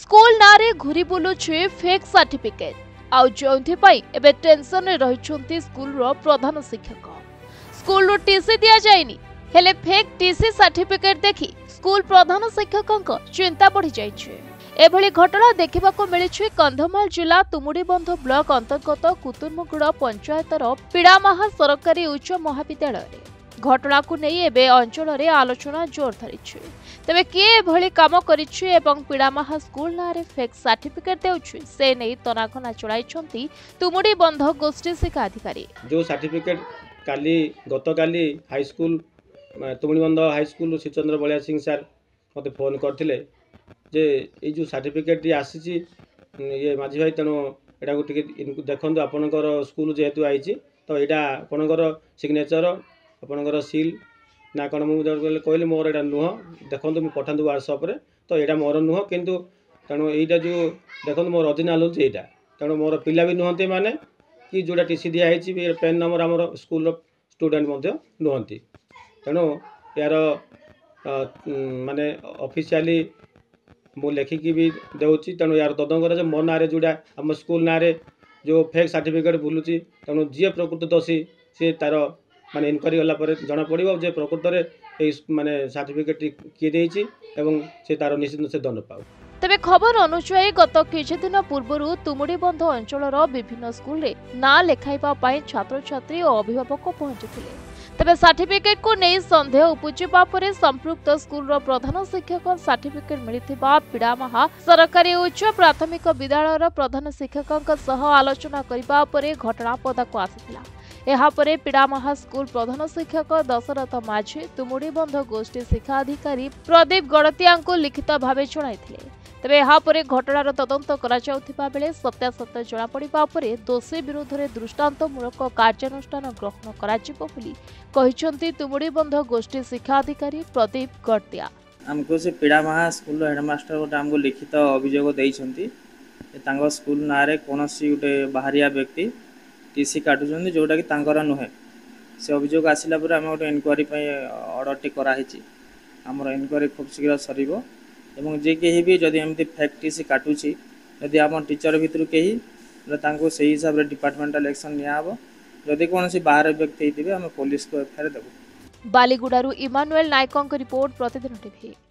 school ନାଁରେ ଘୁରି ବୁଲୁଛି ଫେକ୍ ସାର୍ଟିଫିକେଟ୍ ଆଉ ଯେଉଁଥିପାଇଁ ଏବେ ଟେନସନରେ ରହିଛନ୍ତି ସ୍କୁଲର ପ୍ରଧାନ ଶିକ୍ଷକ ସ୍କୁଲରୁ ଟିସି ଦିଆଯାଇନି ହେଲେ ଫେକ୍ ଟିସି ସାର୍ଟିଫିକେଟ୍ ଦେଖି ସ୍କୁଲ ପ୍ରଧାନ ଶିକ୍ଷକଙ୍କ ଚିନ୍ତା ବଢ଼ିଯାଇଛି ଏଭଳି ଘଟଣା ଦେଖିବାକୁ ମିଳିଛି କନ୍ଧମାଳ ଜିଲ୍ଲା ତୁମୁଡ଼ିବନ୍ଧ ବ୍ଲକ ଅନ୍ତର୍ଗତ କୁତୁରମୁଗୁଡ଼ ପଞ୍ଚାୟତର ପିଡ଼ାମାହା ସରକାରୀ ଉଚ୍ଚ ମହାବିଦ୍ୟାଳୟରେ ଘଟଣାକୁ ନେଇ ଏବେ ଅଞ୍ଚଳରେ ଆଲୋଚନା ଜୋର ଧରିଛି ତେବେ କିଏ ଏଭଳି କାମ କରିଛି ଏବଂ ପିଡ଼ାମାହା ସ୍କୁଲ ନାଁରେ ଫେକ୍ ସାର୍ଟିଫିକେଟ ଦେଉଛି ସେ ନେଇ ତନାଘନା ଚଳାଇଛନ୍ତି ତୁମୁଡ଼ି ବନ୍ଧ ଗୋଷ୍ଠୀ ଶିକ୍ଷାଧିକାରୀ ଯେଉଁ ସାର୍ଟିଫିକେଟ କାଲି ଗତକାଲି high school Tumudibandh high school Srichandra Balia Singh sir ମୋତେ ଫୋନ୍ କରିଥିଲେ ଯେ ଏଇ ଯେଉଁ ସାର୍ଟିଫିକେଟଟି ଆସିଛି ଇଏ ମାଝି ଭାଇ ତେଣୁ ଏଇଟାକୁ ଟିକେ ଦେଖନ୍ତୁ ଆପଣଙ୍କର ସ୍କୁଲ ଯେହେତୁ ଆଇଛି ତ ଏଇଟା ଆପଣଙ୍କର ସିଗ୍ନେଚର ଆପଣଙ୍କର ସିଲ୍ ନା କ'ଣ ମୁଁ ଯେତେବେଳେ କହିଲି ମୋର ଏଇଟା ନୁହଁ ଦେଖନ୍ତୁ ମୁଁ ପଠାନ୍ତୁ ହ୍ୱାଟ୍ସଅପ୍ରେ ତ ଏଇଟା ମୋର ନୁହଁ କିନ୍ତୁ ତେଣୁ ଏଇଟା ଯେଉଁ ଦେଖନ୍ତୁ ମୋର ଅରିଜିନାଲ୍ ହେଉଛି ଏଇଟା ତେଣୁ ମୋର ପିଲା ବି ନୁହନ୍ତି ମାନେ କି ଯେଉଁଟା ଟି ସି ଦିଆହେଇଛି ବି ପେନ୍ ନମ୍ବର ଆମର ସ୍କୁଲ୍ର ଷ୍ଟୁଡ଼େଣ୍ଟ ମଧ୍ୟ ନୁହନ୍ତି ତେଣୁ ଏହାର ମାନେ ଅଫିସିଆଲି ମୁଁ ଲେଖିକି ବି ଦେଉଛି ତେଣୁ ଏହାର ତଦନ୍ତ କରାଯାଏ ମୋ ନାଁରେ ଯେଉଁଟା ଆମ ସ୍କୁଲ ନାଁରେ ଯେଉଁ ଫେକ୍ ସାର୍ଟିଫିକେଟ୍ ବୁଲୁଛି ତେଣୁ ଯିଏ ପ୍ରକୃତ ଦୋଷୀ ସିଏ ତା'ର মানে ইনকোয়ারি গলা ହେଲା ପରେ ଜଣାପଡ଼ିବ ଯେ ପ୍ରକୃତରେ এই মানে সার্টিফিকেটটি কি দিয়েছি এবং সে তার নিশ্চিত সে দণ্ড পাও তবে খবর অনুযায়ী গত কিছুদিন পূর্বর তুমুড়িবন্ধ অঞ্চলর বিভিন্ন স্কুলে না লেখাইবা পাই ছাত্রছাত্রী ও অভিভাবক পৌঁছিলে তবে সার্টিফিকেট সার্টিফিকেটকু নেই সন্দেহ উপজিবা পরে সম্পৃক্ত স্কুলর প্রধান শিক্ষক সার্টিফিকেট মিলিথিবা মহা সরকারি উচ্চ প্রাথমিক বিদ্যালয়র প্রধান শিক্ষকঙ্ক সহ আলোচনা করিবা পরে ঘটনা পদাকু আসিছিলা ଏହାପରେ ପିଡ଼ାମହା ସ୍କୁଲ ପ୍ରଧାନ ଶିକ୍ଷକ ଦଶରଥ ମାଝୀ ତୁମୁଡ଼ିବନ୍ଧ ଗୋଷ୍ଠୀ ଶିକ୍ଷାଧିକାରୀ ପ୍ରଦୀପ ଗଡ଼ତିଆଙ୍କୁ ଲିଖିତ ଭାବେ ଜଣାଇଥିଲେ ତେବେ ଏହାପରେ ଘଟଣାର ତଦନ୍ତ କରାଯାଉଥିବା ବେଳେ ସତ୍ୟାସତ୍ୟ ଜଣାପଡ଼ିବା ପରେ ଦୋଷୀ ବିରୁଦ୍ଧରେ ଦୃଷ୍ଟାନ୍ତମୂଳକ କାର୍ଯ୍ୟାନୁଷ୍ଠାନ ଗ୍ରହଣ କରାଯିବ ବୋଲି କହିଛନ୍ତି ତୁମୁଡ଼ିବନ୍ଧ ଗୋଷ୍ଠୀ ଶିକ୍ଷା ଅଧିକାରୀ ପ୍ରଦୀପ ଗଡ଼ତିଆ ଆମକୁ ସେ ପିଡ଼ାମହା ସ୍କୁଲର ହେଡ଼ମାଷ୍ଟର ଗୋଟେ ଆମକୁ ଲିଖିତ ଅଭିଯୋଗ ଦେଇଛନ୍ତି ତାଙ୍କ ସ୍କୁଲ ନାଁରେ କୌଣସି ଗୋଟେ ବାହାରିଆ ବ୍ୟକ୍ତି টিসি କାଟୁଛନ୍ତି ଯେଉଁଟାକି ତାଙ୍କର ନୁହେଁ ସେ ଅଭିଯୋଗ ଆସିଲା ପରେ ଆମେ ଗୋଟେ ଏନକ୍ୱାରି ପାଇଁ ଅର୍ଡ଼ରଟି କରାହେଇଛି ଆମର ଏନକ୍ୱାରି ଖୁବ୍ ଶୀଘ୍ର ସରିବ ଏବଂ ଯେ କେହି ବି ଯଦି ଏମିତି ଫେକ୍ ଟିସି କାଟୁଛି ଯଦି ଆମ ଟିଚର ଭିତରୁ କେହି ବୋଲେ ତାଙ୍କୁ ସେହି ହିସାବରେ ଡିପାର୍ଟମେଣ୍ଟାଲ ଆକ୍ସନ୍ ନିଆହେବ ଯଦି କୌଣସି ବାହାର ବ୍ୟକ୍ତି ହେଇଥିବେ ଆମେ ପୋଲିସକୁ ଏଫଆଇଆର୍ ଦେବୁ ବାଲିଗୁଡ଼ାରୁ ଇମାନୁଏଲ ନାୟକଙ୍କ ରିପୋର୍ଟ ପ୍ରତିଦିନ ଟିଭି